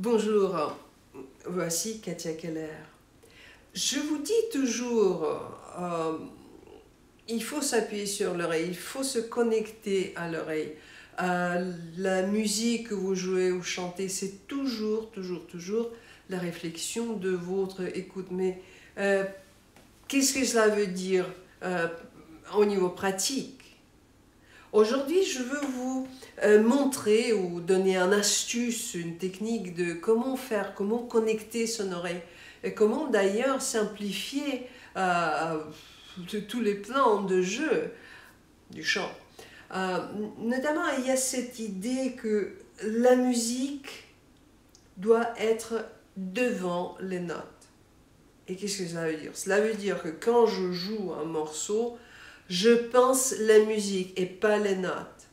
Bonjour, voici Katia Keller. Je vous dis toujours, euh, il faut s'appuyer sur l'oreille, il faut se connecter à l'oreille. Euh, la musique que vous jouez ou chantez, c'est toujours, toujours, toujours la réflexion de votre écoute. Mais euh, qu'est-ce que cela veut dire au niveau pratique? Aujourd'hui, je veux vous euh, montrer ou donner un astuce, une technique de comment faire, comment connecter son oreille et comment d'ailleurs simplifier euh, tous les plans de jeu du chant. Euh, notamment, il y a cette idée que la musique doit être devant les notes. Et qu'est-ce que ça veut dire? Cela veut dire que quand je joue un morceau, je pense la musique et pas les notes.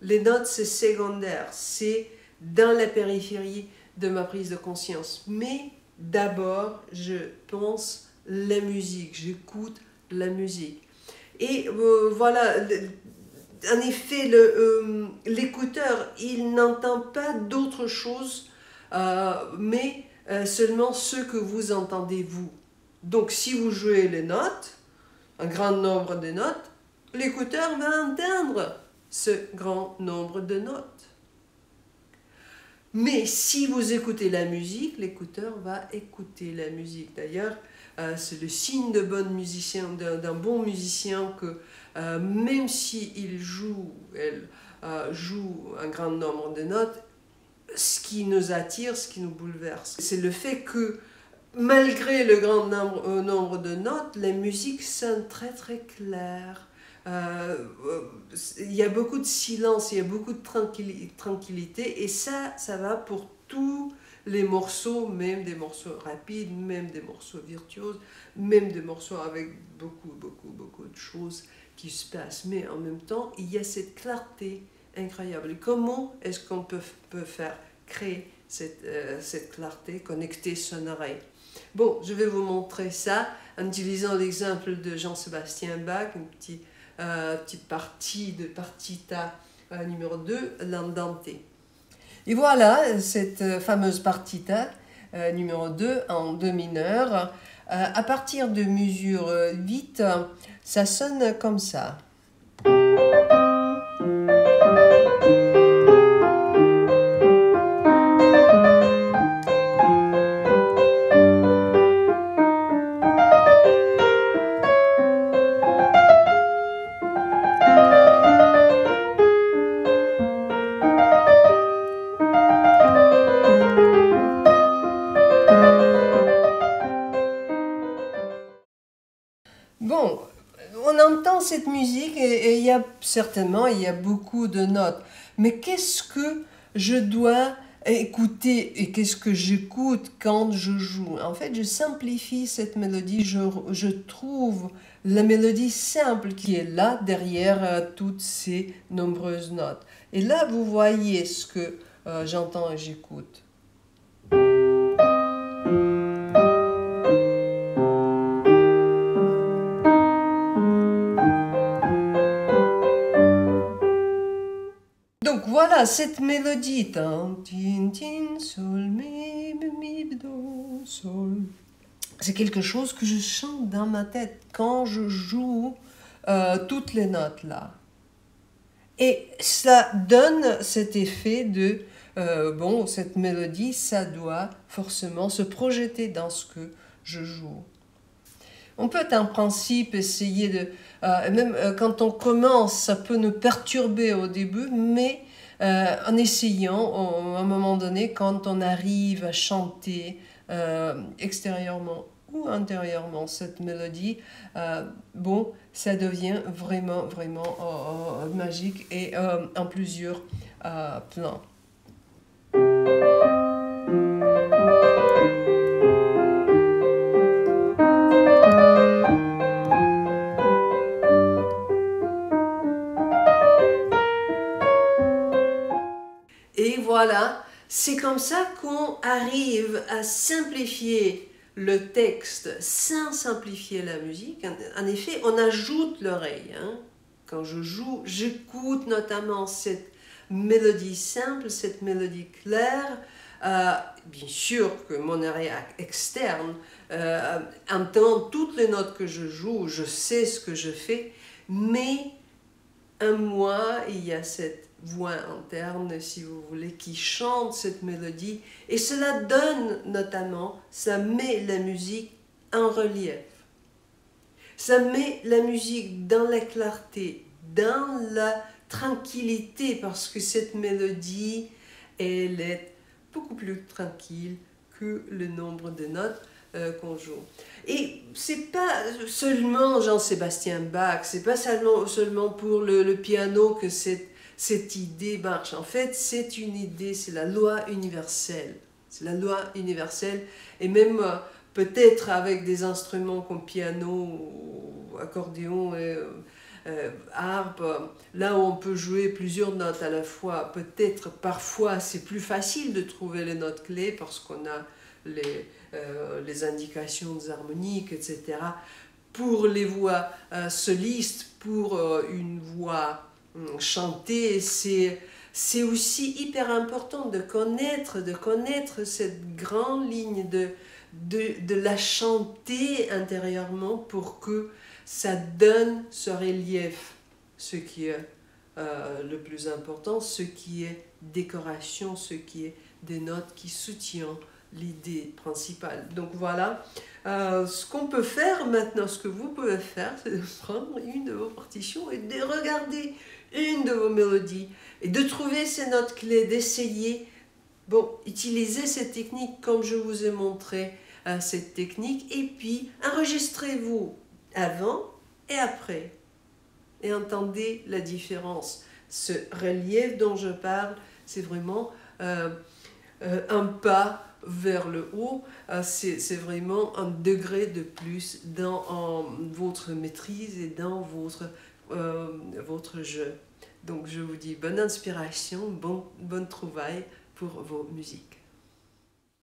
Les notes, c'est secondaire, c'est dans la périphérie de ma prise de conscience. Mais d'abord, je pense la musique, j'écoute la musique. Et euh, voilà, en effet, euh, l'écouteur, il n'entend pas d'autre chose, euh, mais seulement ce que vous entendez vous. Donc si vous jouez les notes, un grand nombre de notes, l'écouteur va entendre ce grand nombre de notes. Mais si vous écoutez la musique, l'écouteur va écouter la musique. D'ailleurs, euh, c'est le signe de bon musicien, d'un bon musicien que euh, même s'il joue, elle euh, joue un grand nombre de notes, ce qui nous attire, ce qui nous bouleverse, c'est le fait que malgré le grand nombre, euh, nombre, de notes, les musiques sonnent très très claires. Euh, euh, il y a beaucoup de silence, il y a beaucoup de tranquillité, et ça, ça va pour tous les morceaux, même des morceaux rapides, même des morceaux virtuoses, même des morceaux avec beaucoup, beaucoup, beaucoup de choses qui se passent. Mais en même temps, il y a cette clarté incroyable. comment est-ce qu'on peut, peut faire créer cette, cette clarté, connecter son oreille? Bon, je vais vous montrer ça en utilisant l'exemple de Jean-Sébastien Bach, une petite, euh, partie de partita euh, numéro 2, l'andante. Et voilà cette euh, fameuse partita numéro 2 en do mineur. à partir de mesure 8, ça sonne comme ça. Entend cette musique et, il y a certainement il y a beaucoup de notes. Mais qu'est-ce que je dois écouter et qu'est-ce que j'écoute quand je joue? En fait, je simplifie cette mélodie, je, trouve la mélodie simple qui est là derrière euh, toutes ces nombreuses notes. Et là, vous voyez ce que euh, j'entends et j'écoute. Voilà, cette mélodie, c'est quelque chose que je chante dans ma tête quand je joue euh, toutes les notes là. Et ça donne cet effet de, euh, bon, cette mélodie, ça doit forcément se projeter dans ce que je joue. On peut en principe essayer de, euh, même quand on commence, ça peut nous perturber au début, mais euh, en essayant, à un moment donné, quand on arrive à chanter euh, extérieurement ou intérieurement cette mélodie, euh, bon, ça devient vraiment, vraiment magique et en plusieurs plans. C'est comme ça qu'on arrive à simplifier le texte sans simplifier la musique. En effet, on ajoute l'oreille. Hein. Quand je joue, j'écoute notamment cette mélodie simple, cette mélodie claire, euh, bien sûr que mon oreille externe euh, entend toutes les notes que je joue, je sais ce que je fais, mais en moi, il y a cette voix interne, si vous voulez, qui chante cette mélodie, et cela donne notamment, ça met la musique en relief. Ça met la musique dans la clarté, dans la tranquillité, parce que cette mélodie, elle est beaucoup plus tranquille que le nombre de notes euh, qu'on joue. Et c'est pas seulement Jean-Sébastien Bach, c'est pas seulement, pour le, le piano que cette, cette idée marche. En fait, c'est une idée, c'est la loi universelle. C'est la loi universelle. Et même euh, peut-être avec des instruments comme piano, accordéon et euh, euh, harpe, là où on peut jouer plusieurs notes à la fois, peut-être parfois c'est plus facile de trouver les notes clés parce qu'on a les, indications des harmoniques, etc. Pour les voix solistes, pour une voix hum, chantée, c'est c'est aussi hyper important de connaître, de connaître cette grande ligne, de, de, de la chanter intérieurement pour que ça donne ce relief, ce qui est euh, le plus important, ce qui est décoration, ce qui est des notes qui soutiennent l'idée principale. Donc voilà, euh, ce qu'on peut faire maintenant, ce que vous pouvez faire, c'est de prendre une de vos partitions et de regarder une de vos mélodies et de trouver ces notes clés, d'essayer, bon, utiliser cette technique comme je vous ai montré euh, cette technique et puis enregistrez-vous avant et après. Et entendez la différence. Ce relief dont je parle, c'est vraiment euh, un pas vers le haut, euh, c'est vraiment un degré de plus dans votre maîtrise et dans votre, votre jeu. Donc je vous dis bonne inspiration, bon, bonne trouvaille pour vos musiques.